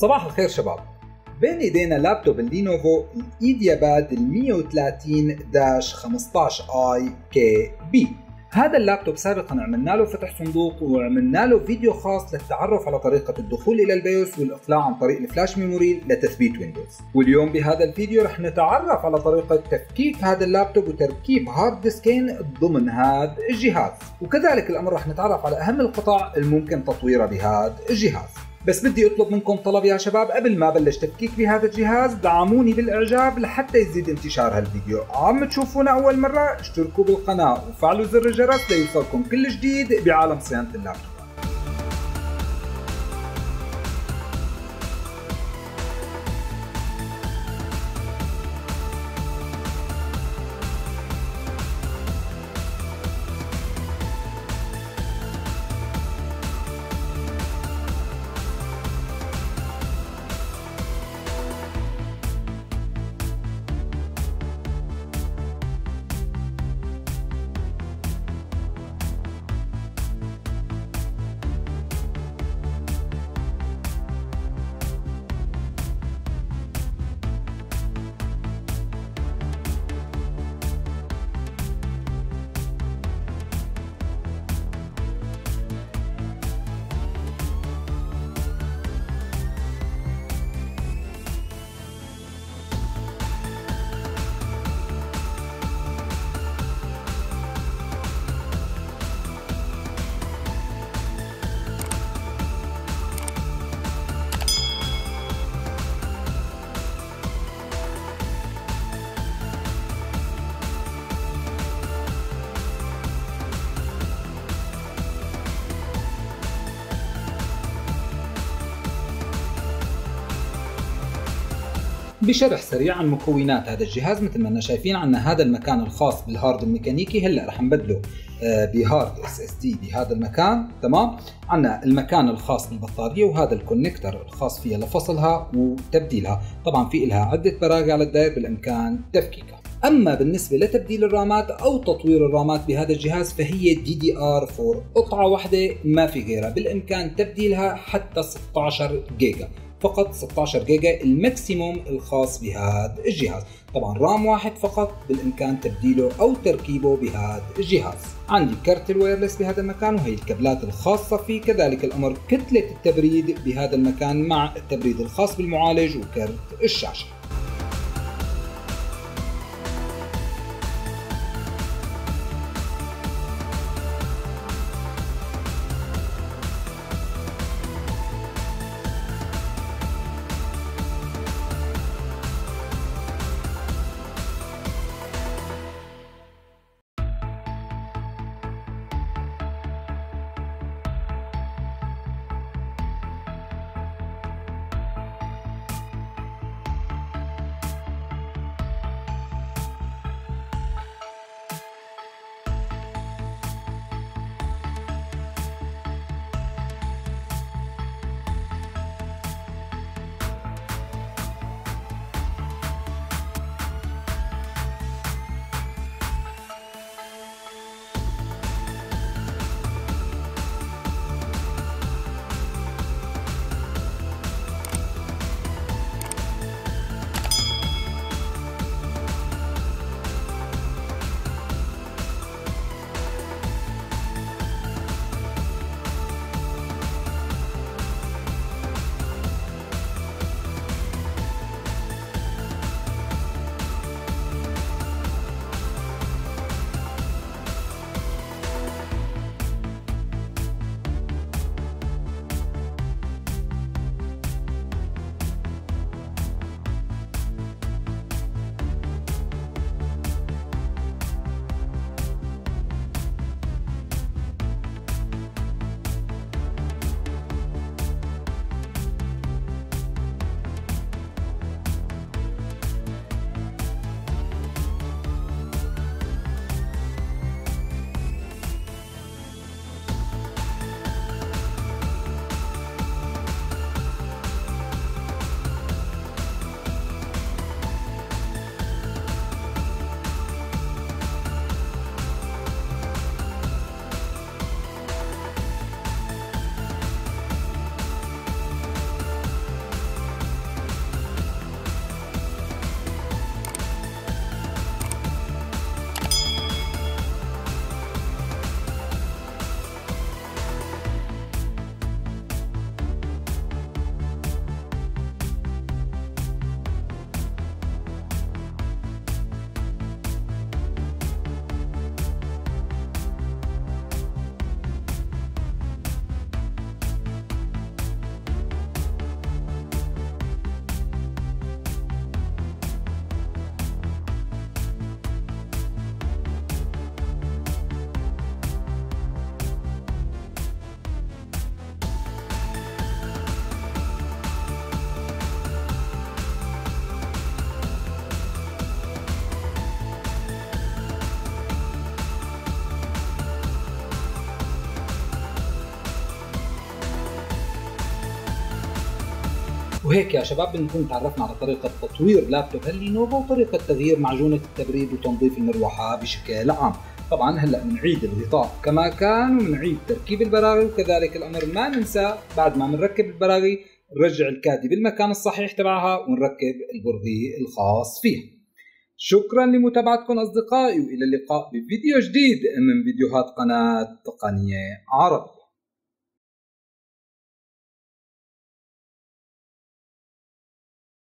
صباح الخير شباب. بين ايدينا لابتوب اللينوفو الايديا باد ال 130 IKB. هذا اللابتوب سابقا عملنا له فتح صندوق وعملنا له فيديو خاص للتعرف على طريقة الدخول إلى ال BIOS والإقلاع عن طريق ال flash memory لتثبيت ويندوز. واليوم بهذا الفيديو رح نتعرف على طريقة تفكيك هذا اللابتوب وتركيب hard disk ين ضمن هذا الجهاز. وكذلك الأمر رح نتعرف على أهم القطع الممكن تطويرها بهذا الجهاز. بس بدي اطلب منكم طلب يا شباب قبل ما بلش تفكيك بهذا الجهاز دعموني بالإعجاب لحتى يزيد انتشار هالفيديو. عم تشوفونا أول مرة اشتركوا بالقناة وفعلوا زر الجرس ليوصلكم كل جديد بعالم صيانة اللابتوب. بشرح سريع عن مكونات هذا الجهاز مثل ما شايفين عندنا هذا المكان الخاص بال hard الميكانيكي هلأ رح نبدله آه، ب hard SSD بهذا المكان تمام؟ عندنا المكان الخاص بالبطارية وهذا ال connector الخاص فيها لفصلها وتبديلها. طبعا في لها عدة براغي على الداير بالإمكان تفكيكها. أما بالنسبة لتبديل الرامات أو تطوير الرامات بهذا الجهاز فهي DDR 4 قطعة واحدة ما في غيرها بالإمكان تبديلها حتى 16 جيجا. فقط 16 جيجا ال maximum الخاص بهذا الجهاز. طبعا RAM واحد فقط بالإمكان تبديله أو تركيبه بهذا الجهاز. عندي كرت ال wireless بهذا المكان وهي الكابلات الخاصة فيه. كذلك الأمر كتلة التبريد بهذا المكان مع التبريد الخاص بالمعالج وكرت الشاشة. وهيك يا شباب بنكون تعرفنا على طريقة تطوير لابتوب اللينوفو وطريقة تغيير معجونة التبريد وتنظيف المروحة بشكل عام. طبعا هلأ بنعيد الغطاء كما كان وبنعيد تركيب البراغي وكذلك الأمر ما ننسى بعد ما بنركب البراغي نرجع الكادي بالمكان الصحيح تبعها ونركب البرغي الخاص فيها. شكرا لمتابعتكم أصدقائي وإلى اللقاء بفيديو جديد من فيديوهات قناة تقنيه عرب